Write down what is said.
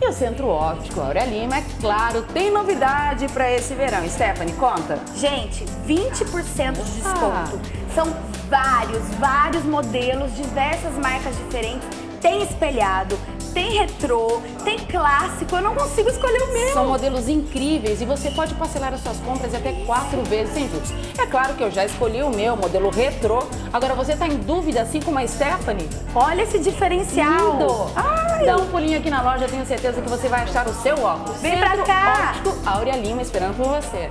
E o Centro Óptico Aurea Lima, é claro, tem novidade para esse verão. Stephanie, conta. Gente, 20% de desconto. Ah. São vários, vários modelos, diversas marcas diferentes. Tem espelhado, tem retrô, tem clássico. Eu não consigo escolher o meu. São modelos incríveis e você pode parcelar as suas compras até quatro vezes sem juros. É claro que eu já escolhi o meu, modelo retrô. Agora você está em dúvida, assim como a Stephanie? Olha esse diferencial. Lindo! Ai. Dá um pulinho aqui na loja, tenho certeza que você vai achar o seu óculos. Vem pra Centro cá. Óptico Aurea Lima esperando por você.